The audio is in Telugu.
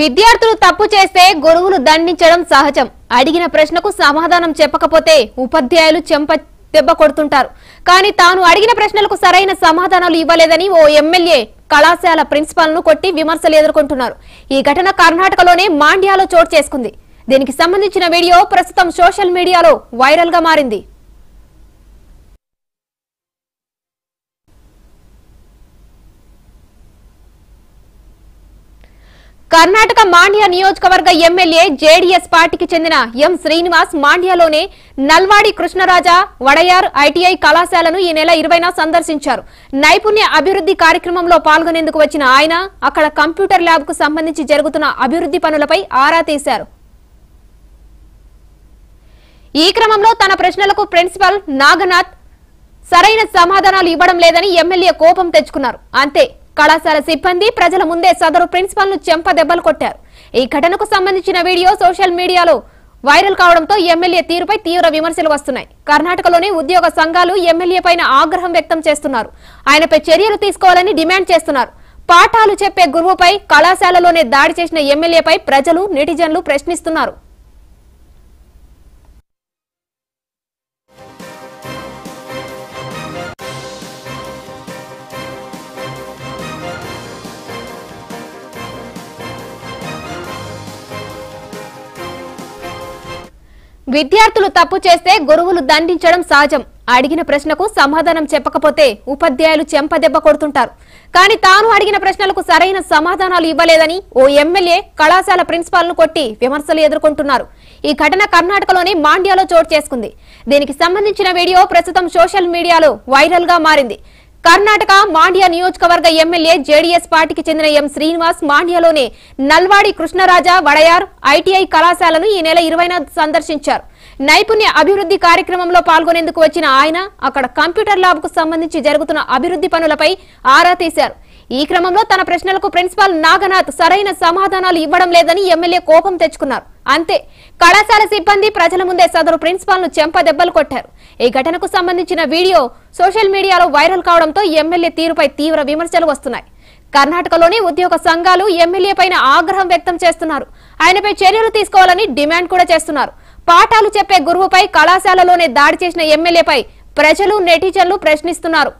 విద్యార్థులు తప్పు చేస్తే గురువులు దండించడం సహజం. అడిగిన ప్రశ్నకు సమాధానం చెప్పకపోతే ఉపాధ్యాయులు చెంప దెబ్బ కొడుతుంటారు. కానీ తాను అడిగిన ప్రశ్నలకు సరైన సమాధానాలు ఇవ్వలేదని ఓ ఎమ్మెల్యే కళాశాల ప్రిన్సిపాల్ను కొట్టి విమర్శలు ఎదుర్కొంటున్నారు. ఈ ఘటన కర్ణాటకలోనే మాండ్యాలో చోటు చేసుకుంది. దీనికి సంబంధించిన వీడియో ప్రస్తుతం సోషల్ మీడియాలో వైరల్గా మారింది. కర్ణాటక మాండ్య నియోజకవర్గ ఎమ్మెల్యే జేడీఎస్ పార్టీకి చెందిన ఎం శ్రీనివాస్ మాండ్యాలోనే నల్వాడి కృష్ణరాజా వడయార్ ఐటీఐ కళాశాలను ఈ నెల ఇరవైన సందర్శించారు. నైపుణ్య అభివృద్ధి కార్యక్రమంలో పాల్గొనేందుకు వచ్చిన ఆయన అక్కడ కంప్యూటర్ ల్యాబ్కు సంబంధించి జరుగుతున్న అభివృద్ధి పనులపై ఆరా తీశారు. ఈ క్రమంలో తన ప్రశ్నలకు ప్రిన్సిపల్ నాగనాథ్ సరైన సమాధానాలు ఇవ్వడం లేదని ఎమ్మెల్యే కోపం తెచ్చుకున్నారు. అంతే కళాశాల సిబ్బంది ప్రజల ముందే సదరు ప్రిన్సిపల్ను చెంప దెబ్బలు కొట్టారు. ఈ ఘటనకు సంబంధించిన వీడియో సోషల్ మీడియాలో వైరల్ కావడంతో ఎమ్మెల్యే తీరుపై తీవ్ర విమర్శలు వస్తున్నాయి. కర్ణాటకలోని ఉద్యోగ సంఘాలు ఎమ్మెల్యే పైన ఆగ్రహం వ్యక్తం చేస్తున్నారు. ఆయనపై చర్యలు తీసుకోవాలని డిమాండ్ చేస్తున్నారు. పాఠాలు చెప్పే గురువుపై కళాశాలలోనే దాడి చేసిన ఎమ్మెల్యేపై ప్రజలు నెటిజన్లు ప్రశ్నిస్తున్నారు. విద్యార్థులు తప్పు చేస్తే గురువులు దండించడం సహజం. అడిగిన ప్రశ్నకు సమాధానం చెప్పకపోతే ఉపాధ్యాయులు చెంపదెబ్బ కొడుతుంటారు. కానీ తాను అడిగిన ప్రశ్నలకు సరైన సమాధానాలు ఇవ్వలేదని ఓ ఎమ్మెల్యే కళాశాల ప్రిన్సిపాల్ను కొట్టి విమర్శలు ఎదుర్కొంటున్నారు. ఈ ఘటన కర్ణాటకలోని మాండ్యాలో చోటు చేసుకుంది. దీనికి సంబంధించిన వీడియో ప్రస్తుతం సోషల్ మీడియాలో వైరల్గా మారింది. కర్ణాటక మాండ్య నియోజకవర్గ ఎమ్మెల్యే జేడీఎస్ పార్టీకి చెందిన ఎం శ్రీనివాస్ మాండ్యాలోని నల్వాడి కృష్ణరాజా వడయార్ ఐటీఐ కళాశాలను ఈ నెల ఇరవైన సందర్శించారు. నైపుణ్య అభివృద్ధి కార్యక్రమంలో పాల్గొనేందుకు వచ్చిన ఆయన అక్కడ కంప్యూటర్ ల్యాబ్కు సంబంధించి జరుగుతున్న అభివృద్ధి పనులపై ఆరా తీశారు. ఈ క్రమంలో తన ప్రశ్నలకు ప్రిన్సిపాల్ నాగనాథ్ సరైన సమాధానాలు ఇవ్వడం లేదని ఎమ్మెల్యే కోపం తెచ్చుకున్నారు. అంతే కళాశాల సిబ్బంది ప్రజల ముందే సదరు ప్రిన్సిపాల్ను చెంప దెబ్బలు కొట్టారు. ఈ ఘటనకు సంబంధించిన వీడియో సోషల్ మీడియాలో వైరల్ కావడంతో ఎమ్మెల్యే తీరుపై తీవ్ర విమర్శలు వస్తున్నాయి. కర్ణాటకలోని ఉద్యోగ సంఘాలు ఎమ్మెల్యే పైన ఆగ్రహం వ్యక్తం చేస్తున్నారు. ఆయనపై చర్యలు తీసుకోవాలని డిమాండ్ కూడా చేస్తున్నారు. పాఠాలు చెప్పే గురువుపై కళాశాలలోనే దాడి చేసిన ఎమ్మెల్యేపై ప్రజలు నెటిజన్లు ప్రశ్నిస్తున్నారు.